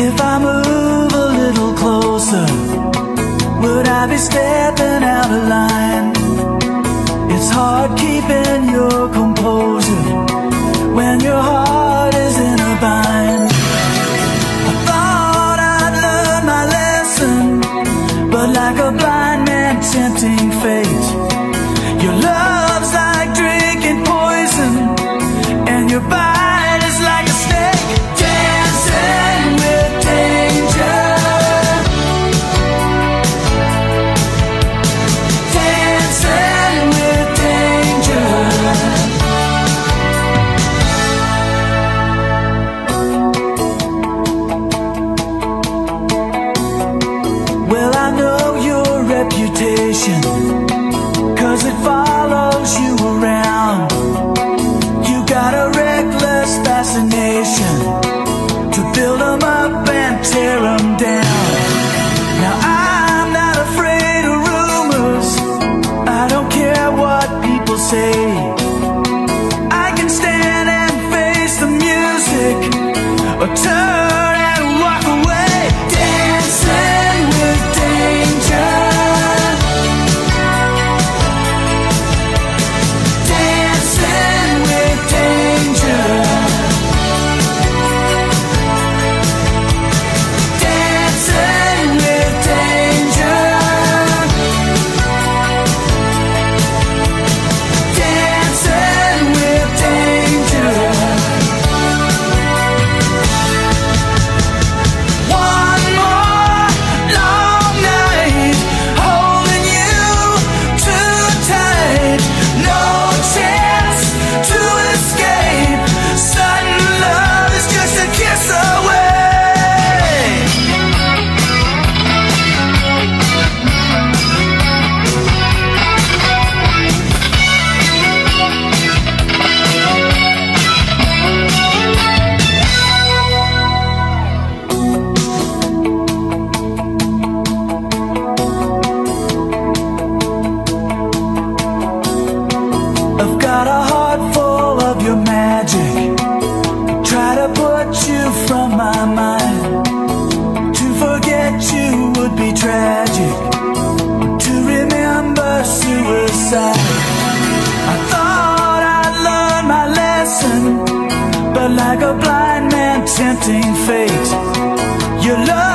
If I move a little closer, would I be stepping out of line? It's hard keeping your composure when your heart reputation, cause it follows you around. You got a reckless fascination to build 'em up and tear 'em down. Now, I'm not afraid of rumors, I don't care what people say. I can stand and face the music or turn got a heart full of your magic. Try to put you from my mind. To forget you would be tragic. To remember suicide. I thought I'd learned my lesson. But like a blind man tempting fate, your love.